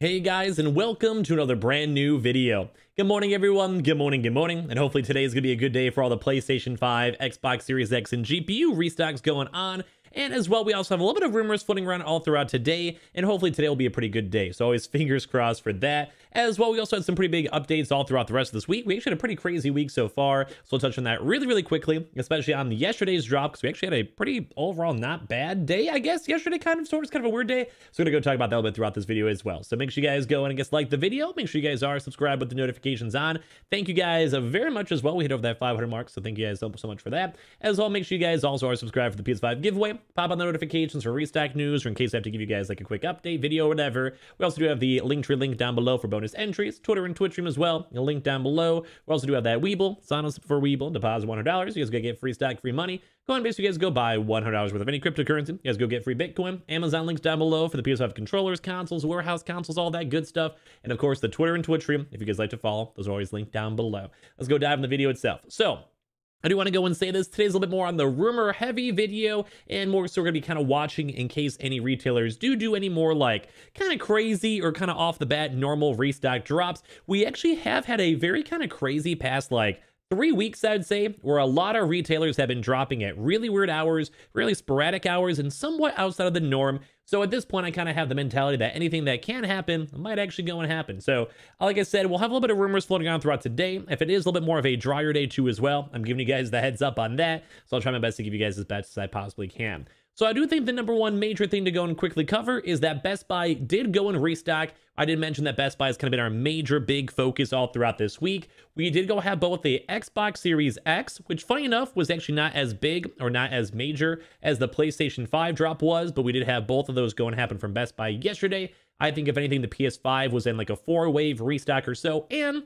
Hey guys, and welcome to another brand new video. Good morning, everyone. Good morning, good morning. And hopefully today is going to be a good day for all the PlayStation 5, Xbox Series X, and GPU restocks going on. And as well, we also have a little bit of rumors floating around all throughout today, and hopefully today will be a pretty good day. So always fingers crossed for that. As well, we also had some pretty big updates all throughout the rest of this week. We actually had a pretty crazy week so far, so we'll touch on that really, really quickly, especially on yesterday's drop, because we actually had a pretty overall not bad day, I guess. Yesterday kind of sort of kind of a weird day. So we're gonna go talk about that a little bit throughout this video as well. So make sure you guys go and I guess like the video. Make sure you guys are subscribed with the notifications on. Thank you guys very much as well. We hit over that 500 mark, so thank you guys so, so much for that. As well, make sure you guys also are subscribed for the PS5 giveaway. Pop on the notifications for restock news, or in case I have to give you guys like a quick update video or whatever. We also do have the link tree link down below for bonus entries. Twitter and Twitch stream as well. A link down below. We also do have that Webull, Sign us for Webull. Deposit $100. You guys go get free stack, free money. Go on, you guys go buy $100 worth of any cryptocurrency. You guys go get free Bitcoin. Amazon links down below for the PS5 controllers, consoles, warehouse consoles, all that good stuff. And of course, the Twitter and Twitch stream, if you guys like to follow, those are always linked down below. Let's go dive in the video itself. So, I do want to go and say this. Today's a little bit more on the rumor heavy video and more so we're going to be kind of watching in case any retailers do do any more like kind of crazy or kind of off the bat normal restock drops. We actually have had a very kind of crazy past like three weeks, I'd say, where a lot of retailers have been dropping at really weird hours, really sporadic hours, and somewhat outside of the norm. So at this point, I kind of have the mentality that anything that can happen might actually go and happen. So like I said, we'll have a little bit of rumors floating around throughout today. If it is a little bit more of a drier day too as well, I'm giving you guys the heads up on that. So I'll try my best to give you guys as best as I possibly can. So I do think the number one major thing to go and quickly cover is that Best Buy did go and restock. I did mention that Best Buy has kind of been our major big focus all throughout this week. We did go have both the Xbox Series X, which funny enough was actually not as big or not as major as the PlayStation 5 drop was, but we did have both of those go and happen from Best Buy yesterday. I think if anything, the PS5 was in like a four wave restock or so, and it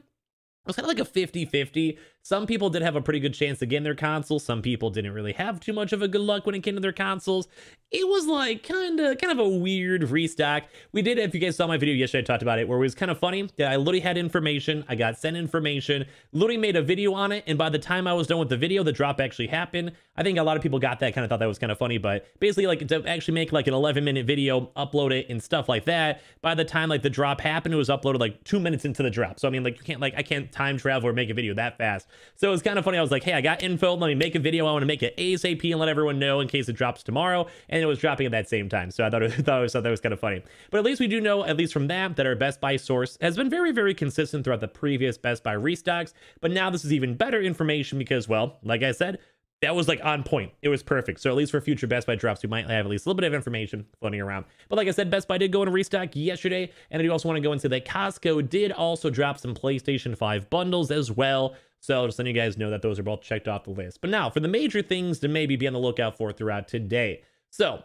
was kind of like a 50 50 some people did have a pretty good chance to get their consoles. Some people didn't really have too much of a good luck when it came to their consoles. It was like kind of kind of a weird restock. We did, if you guys saw my video yesterday, I talked about it, where it was kind of funny that I literally had information. I got sent information, literally made a video on it. And by the time I was done with the video, the drop actually happened. I think a lot of people got that, kind of thought that was kind of funny. But basically, like to actually make like an 11 minute video, upload it and stuff like that. By the time like the drop happened, it was uploaded like two minutes into the drop. So I mean, like you can't like I can't time travel or make a video that fast. So it was kind of funny. I was like, hey, I got info. Let me make a video. I want to make it ASAP and let everyone know in case it drops tomorrow. And it was dropping at that same time. So I thought, it, thought, thought that was kind of funny. But at least we do know, at least from that, that our Best Buy source has been very, very consistent throughout the previous Best Buy restocks. But now this is even better information because, well, like I said, that was like on point. It was perfect. So at least for future Best Buy drops, we might have at least a little bit of information floating around. But like I said, Best Buy did go in restock yesterday. And I do also want to go into that Costco did also drop some PlayStation 5 bundles as well. So just letting you guys know that those are both checked off the list. But now for the major things to maybe be on the lookout for throughout today. So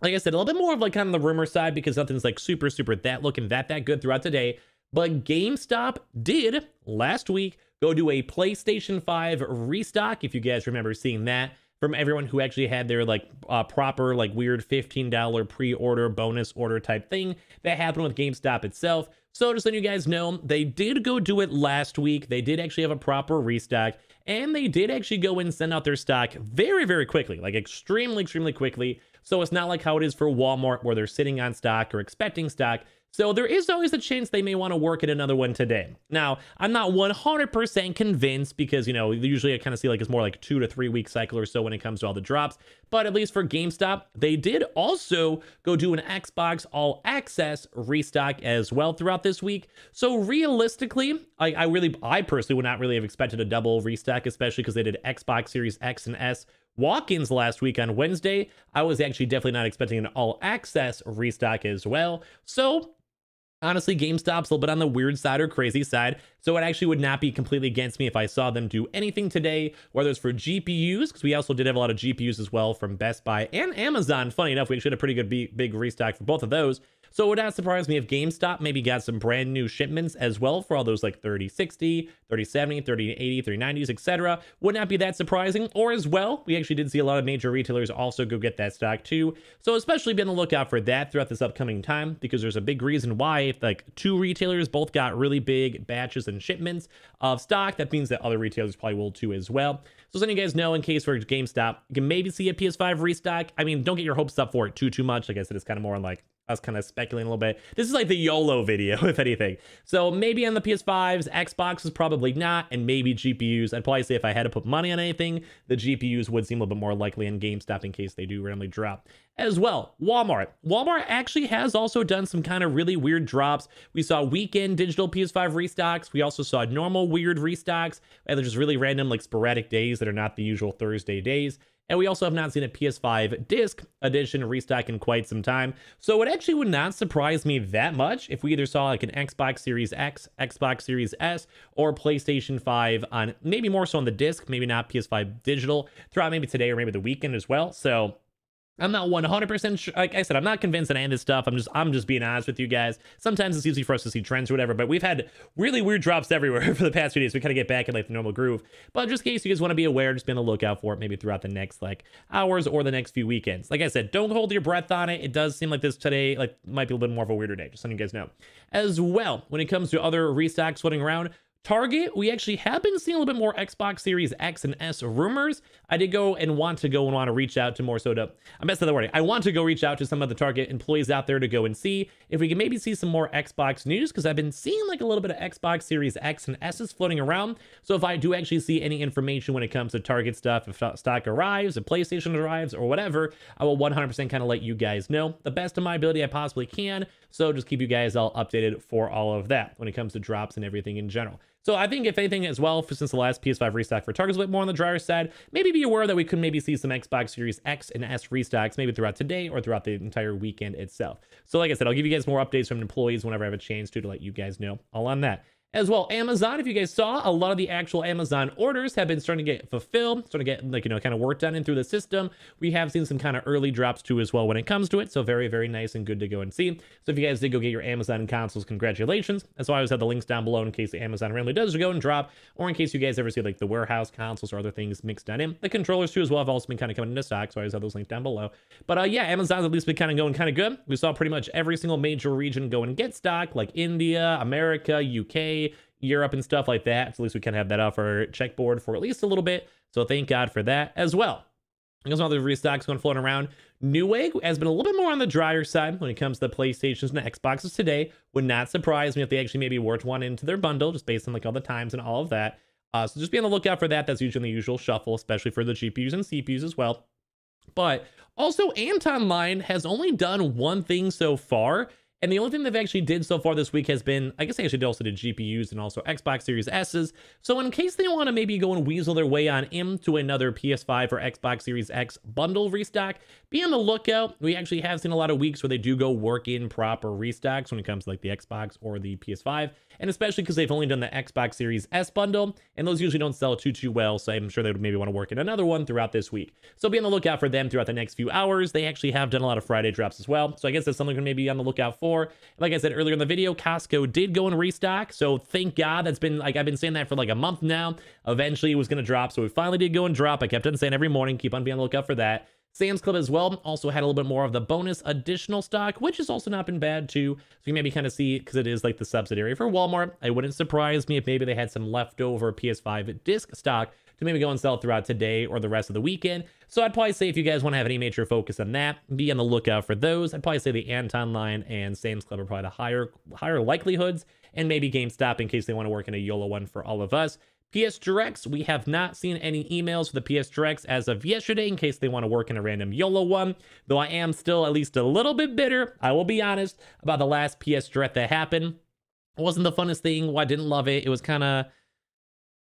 like I said, a little bit more of like kind of the rumor side because nothing's like super, super that looking that, that good throughout today. But GameStop did last week go do a PlayStation 5 restock. If you guys remember seeing that from everyone who actually had their like uh, proper like weird $15 pre-order bonus order type thing that happened with GameStop itself. So just letting you guys know, they did go do it last week. They did actually have a proper restock and they did actually go and send out their stock very, very quickly, like extremely, extremely quickly. So it's not like how it is for Walmart where they're sitting on stock or expecting stock. So there is always a chance they may want to work at another one today. Now, I'm not 100% convinced because, you know, usually I kind of see like it's more like two to three week cycle or so when it comes to all the drops. But at least for GameStop, they did also go do an Xbox All Access restock as well throughout this week. So realistically, I, I really, I personally would not really have expected a double restock, especially because they did Xbox Series X and S walk-ins last week on Wednesday. I was actually definitely not expecting an all access restock as well. So honestly, GameStop's a little bit on the weird side or crazy side, so it actually would not be completely against me if I saw them do anything today, whether it's for GPUs, because we also did have a lot of GPUs as well from Best Buy and Amazon. Funny enough, we actually had a pretty good big restock for both of those. So it would not surprise me if GameStop maybe got some brand new shipments as well for all those like 3060, 3070, 3080, 3090s, etc. Would not be that surprising. Or as well, we actually did see a lot of major retailers also go get that stock too. So especially be on the lookout for that throughout this upcoming time because there's a big reason why if like two retailers both got really big batches and shipments of stock, that means that other retailers probably will too as well. So letting you guys know in case for GameStop, you can maybe see a PS5 restock. I mean, don't get your hopes up for it too, too much. Like I said, it's kind of more on like I was kind of speculating a little bit. This is like the YOLO video, if anything. So maybe on the PS5s, Xbox is probably not, and maybe GPUs. I'd probably say if I had to put money on anything, the GPUs would seem a little bit more likely in GameStop in case they do randomly drop. As well, Walmart. Walmart actually has also done some kind of really weird drops. We saw weekend digital PS5 restocks. We also saw normal weird restocks. And they're just really random, like sporadic days that are not the usual Thursday days. And we also have not seen a PS5 disc edition restock in quite some time. So it actually would not surprise me that much if we either saw like an Xbox Series X, Xbox Series S, or PlayStation 5 on maybe more so on the disc, maybe not PS5 digital throughout maybe today or maybe the weekend as well. So I'm not 100% sure. Like I said, I'm not convinced on any of this stuff. I'm just, I'm just being honest with you guys. Sometimes it's easy for us to see trends or whatever, but we've had really weird drops everywhere for the past few days. We kind of get back in like the normal groove. But just in case you guys want to be aware, just be on the lookout for it maybe throughout the next like hours or the next few weekends. Like I said, don't hold your breath on it. It does seem like this today like might be a little bit more of a weirder day. Just letting you guys know. As well, when it comes to other restocks floating around, Target, we actually have been seeing a little bit more Xbox Series X and S rumors. I did go and want to go and want to reach out to more so to, I'm best of the wording. I want to go reach out to some of the Target employees out there to go and see if we can maybe see some more Xbox news because I've been seeing like a little bit of Xbox Series X and S's floating around. So if I do actually see any information when it comes to Target stuff, if stock arrives, if PlayStation arrives or whatever, I will 100% kind of let you guys know the best of my ability I possibly can. So just keep you guys all updated for all of that when it comes to drops and everything in general. So I think if anything as well, since the last PS5 restock for Target's a bit more on the drier side, maybe be aware that we could maybe see some Xbox Series X and S restocks maybe throughout today or throughout the entire weekend itself. So like I said, I'll give you guys more updates from employees whenever I have a chance to to let you guys know all on that. As well, Amazon, if you guys saw, a lot of the actual Amazon orders have been starting to get fulfilled, starting to get, like, you know, kind of work done in through the system. We have seen some kind of early drops too as well when it comes to it. So very, very nice and good to go and see. So if you guys did go get your Amazon consoles, congratulations. That's why I always have the links down below in case the Amazon randomly does go and drop, or in case you guys ever see like the warehouse consoles or other things mixed in. The controllers too as well have also been kind of coming into stock, so I always have those linked down below. But uh, yeah, Amazon's at least been kind of going kind of good. We saw pretty much every single major region go and get stock, like India, America, UK, Europe and stuff like that. So at least we of have that off our checkboard for at least a little bit. So thank God for that as well. There's all the restocks going floating around. Newegg has been a little bit more on the drier side when it comes to the PlayStations and the Xboxes today. Would not surprise me if they actually maybe worked one into their bundle just based on like all the times and all of that. Uh, so just be on the lookout for that. That's usually the usual shuffle, especially for the GPUs and CPUs as well. But also, Antonline has only done one thing so far, and the only thing they've actually did so far this week has been, I guess they actually also did GPUs and also Xbox Series S's. So in case they want to maybe go and weasel their way on into another PS5 or Xbox Series X bundle restock, be on the lookout. We actually have seen a lot of weeks where they do go work in proper restocks when it comes to like the Xbox or the PS5 and especially because they've only done the Xbox Series S bundle, and those usually don't sell too, too well, so I'm sure they would maybe want to work in another one throughout this week. So be on the lookout for them throughout the next few hours. They actually have done a lot of Friday drops as well, so I guess that's something to maybe be on the lookout for. Like I said earlier in the video, Costco did go and restock, so thank God that's been, like, I've been saying that for like a month now. Eventually it was going to drop, so we finally did go and drop. I kept on saying every morning, keep on being on the lookout for that. Sam's Club as well also had a little bit more of the bonus additional stock, which has also not been bad too. So you maybe kind of see, because it is like the subsidiary for Walmart, it wouldn't surprise me if maybe they had some leftover PS5 disc stock to maybe go and sell throughout today or the rest of the weekend. So I'd probably say if you guys want to have any major focus on that, be on the lookout for those. I'd probably say the Antonline and Sam's Club are probably the higher higher likelihoods, and maybe GameStop in case they want to work in a YOLO one for all of us. PS Directs, we have not seen any emails for the PS Directs as of yesterday in case they want to work in a random YOLO one, though I am still at least a little bit bitter, I will be honest, about the last PS Direct that happened. It wasn't the funnest thing. Well, I didn't love it. It was kind of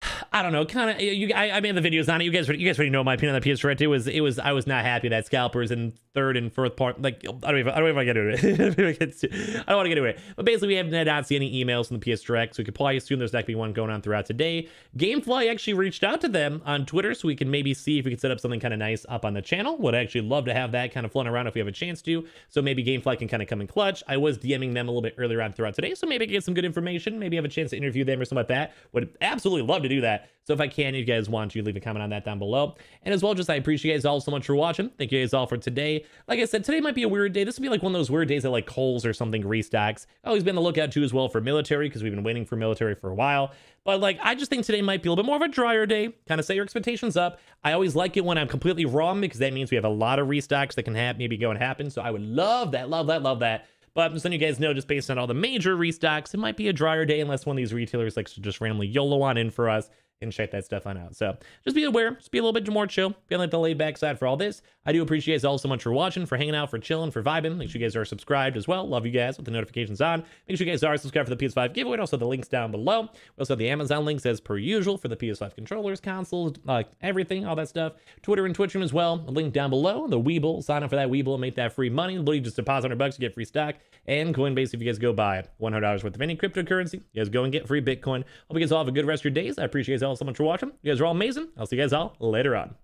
I don't know, kind of. You, I, I made the videos on it. You guys, you guys already know my opinion on the PS Direct. It was, it was. I was not happy that scalpers in third and fourth part. Like, I don't even, I don't even get into it. I don't want to get into it. But basically, we have not seen any emails from the PS Direct, so we could probably assume there's not gonna be one going on throughout today. GameFly actually reached out to them on Twitter, so we can maybe see if we could set up something kind of nice up on the channel. Would actually love to have that kind of floating around if we have a chance to. So maybe GameFly can kind of come in clutch. I was DMing them a little bit earlier on throughout today, so maybe I get some good information. Maybe have a chance to interview them or something like that. Would absolutely love to do that. So if I can, if you guys want to, leave a comment on that down below. And as well, just I appreciate you guys all so much for watching. Thank you guys all for today. Like I said, today might be a weird day. This will be like one of those weird days that like Kohl's or something restocks. Always been the lookout too as well for military because we've been waiting for military for a while. But like, I just think today might be a little bit more of a drier day. Kind of set your expectations up. I always like it when I'm completely wrong because that means we have a lot of restocks that can have maybe go and happen. So I would love that, love that, love that. But just letting you guys know, just based on all the major restocks, it might be a drier day unless one of these retailers likes to just randomly YOLO on in for us and check that stuff on out. So just be aware, just be a little bit more chill, be on like the laid back side for all this. I do appreciate you all so much for watching, for hanging out, for chilling, for vibing. Make sure you guys are subscribed as well. Love you guys with the notifications on. Make sure you guys are subscribed for the PS5 giveaway. Also, the links down below. We also have the Amazon links as per usual for the PS5 controllers, consoles, like everything, all that stuff. Twitter and Twitch as well. A link down below. The Webull, Sign up for that Webull and make that free money. Literally just deposit 100 bucks to get free stock. And Coinbase, if you guys go buy $100 worth of any cryptocurrency, you guys go and get free Bitcoin. Hope you guys all have a good rest of your days. I appreciate you guys all so much for watching. You guys are all amazing. I'll see you guys all later on.